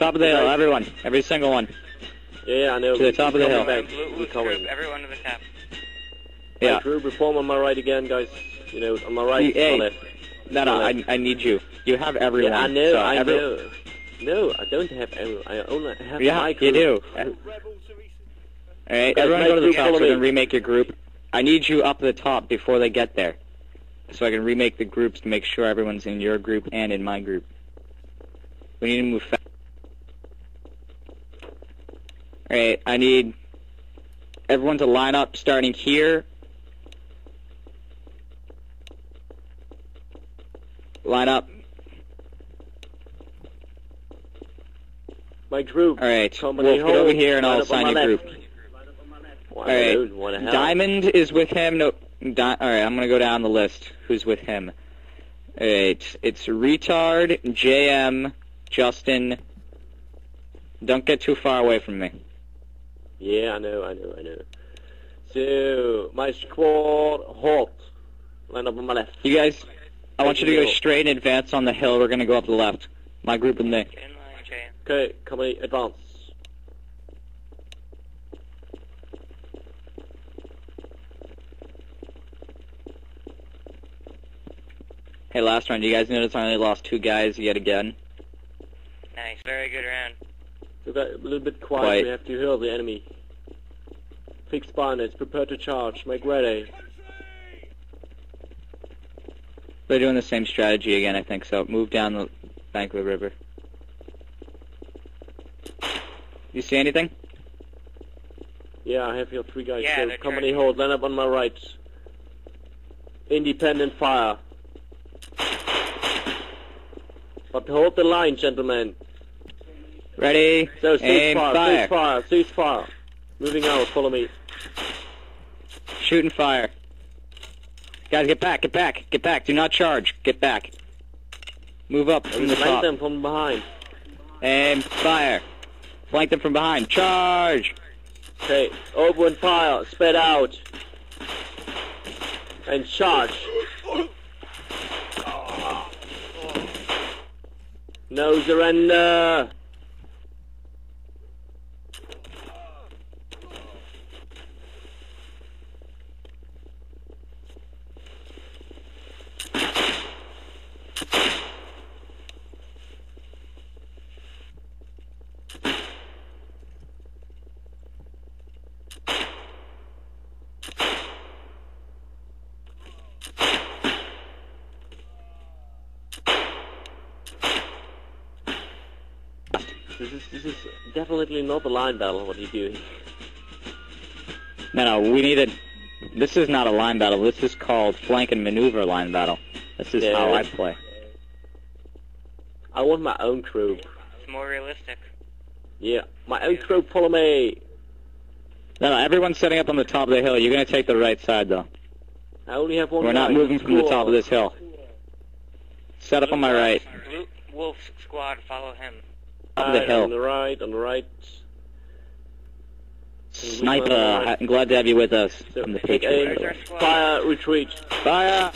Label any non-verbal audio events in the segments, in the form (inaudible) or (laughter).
Top of the hill, everyone. Every single one. Yeah, yeah, I know. To the top of the hill. Back. Blue, We're blue coming. group, everyone to the top. Yeah. Right, group reform on my right again, guys. You know, on my right, Hey, my left. No, no, I, I need you. You have everyone. Yeah, I know, so I every- know. No, I don't have everyone. I only have Yeah, my you do. Uh, Alright, Guys, everyone go to the top follow so I can remake your group. I need you up at the top before they get there. So I can remake the groups to make sure everyone's in your group and in my group. We need to move fast. Alright, I need everyone to line up starting here. Line up. My group. Alright, Company Wolf, get hold. over here and I'll assign your group. All right. of those, one of hell. Diamond is with him. No, Di- all right. I'm gonna go down the list. Who's with him? All right. It's retard, JM, Justin. Don't get too far away from me. Yeah, I know, I know, I know. So, my squad, halt. Line up on my left. You guys, I want you to go straight and advance on the hill. We're gonna go up the left. My group and me. Get in line, Okay, company, advance. Hey, last round. You guys notice I only lost two guys yet again. Nice, very good round. So got a little bit quiet, Quiet. we have to hear the enemy. Fixed binders, prepare to charge, make ready. They're doing the same strategy again. I think so. Move down the bank of the river. You see anything? Yeah, I have here three guys. Yeah, so company charging. hold, line up on my right. Independent fire. But hold the line, gentlemen. Ready? So cease fire, fire. cease fire, cease fire. Moving out, follow me. Shoot and fire. Guys, get back, get back, get back. Do not charge. Get back. Move up from the Flank top. them from behind. And fire. Flank them from behind. Charge! Okay, open fire, spread out. And charge. No surrender. This is this is definitely not a line battle. What are you doing? No, no, we need a... This is not a line battle. This is called flank and maneuver line battle. This is Yeah. how I play. I want my own crew. It's more realistic. Yeah, my own crew. Follow me. No, no, everyone's setting up on the top of the hill. You're going to take the right side, though. I only have one. We're not moving from the top of this hill. Set up on my right. Wolf squad, follow him. Top of the hill. On the right, on the right. Sniper, I'm glad to have you with us. So, I'm the take Patriot. aim. Where's our squad? Fire, retreat. Fire!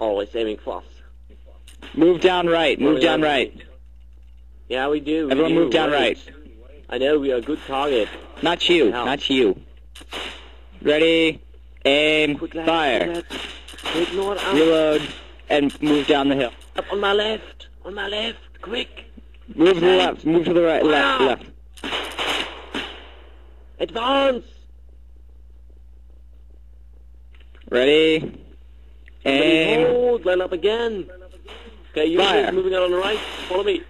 Always aiming fast. Move down right. Move Oh, down right. Yeah, we do. we Everyone do, move down right. I know we are a good target. Not you. Not you. Ready? Aim. Quick, Fire. quick, lad. Quick, Lord, up. Reload. And move down the hill. up on my left. On my left. Quick. Move to the left. Move to the right. Left. Left. Advance. Ready? Aim. hold. Line up again. Okay, you guys moving out on the right. Follow me.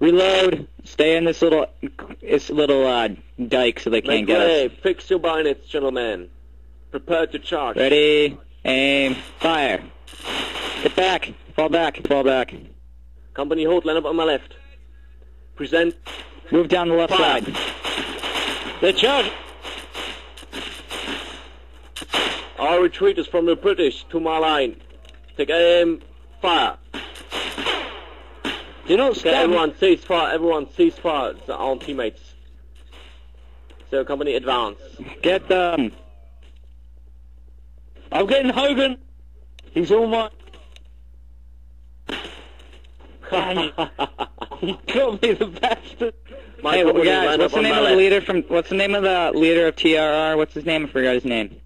Reload. Stay in this little, this little uh, dike so they can't get us. Fix your bayonets, gentlemen. Prepare to charge. Ready? Aim. Fire. Get back. Fall back. Fall back. Company hold. Line up on my left. Present. Move down the left Fire. side. They charge. Our retreat is from the British to my line. Take aim. Fire. You don't Okay, stop. everyone cease fire. Everyone cease fire. It's our own teammates. So, company advance. Get them. I'm getting Hogan. He's all mine. (laughs) (laughs) He killed me the bastard. My hey, company guys, line what's up the name of the leader from? What's the name of the leader of TRR? What's his name? I forgot his name.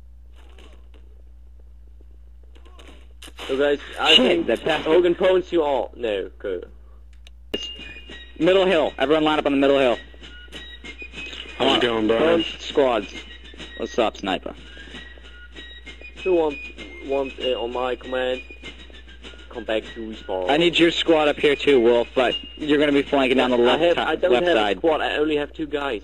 So guys, I Shit, think that bastard. Hogan phones you all. No, go. Middle hill. Everyone line up on the middle hill. How's it going, Brian? Both squads. What's up, sniper? Who wants wants uh, on my command? Come back to. I need your squad up here too, Wolf. But you're gonna be flanking down the left, I, have, I don't left have side. a squad. I only have two guys.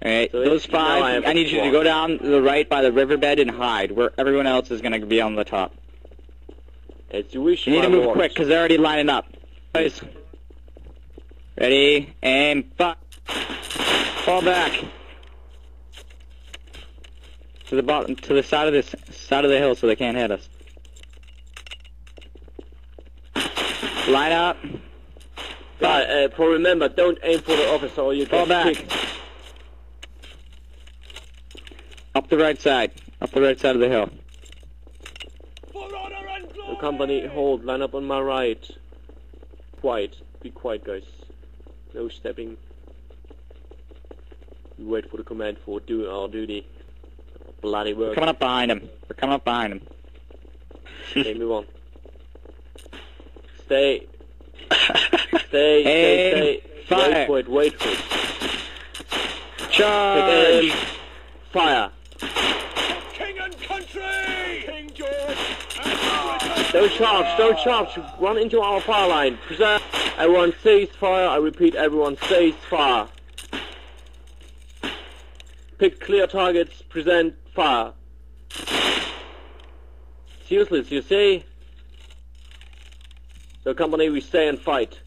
All right, So those five. I I, need you to go down the right by the riverbed and hide, where everyone else is gonna be on the top. As you wish. You need to move lord. quick because they're already lining up. Guys, ready, aim, fire. Fall back to the bottom, to the side of this side of the hill, so they can't hit us. Line up. But uh, for remember, don't aim for the officer or you Fall get back. kicked. Up the right side. Up the right side of the hill. The company hold. Line up on my right. Quiet. Be quiet, guys. No stepping. We wait for the command for doing our duty. Bloody We're work. coming up behind him. We're coming up behind him. Okay, move on. Stay. Stay. (laughs) Stay. Aim, Stay. fire. Wait for it. Wait for it. Charge! aim. Fire. King and country! King George! Don't charge, don't charge. Run into our fire line. Preserve. Everyone stays fire. I repeat, everyone stays fire. Pick clear targets. Present fire. It's useless, you see? So company, we stay and fight.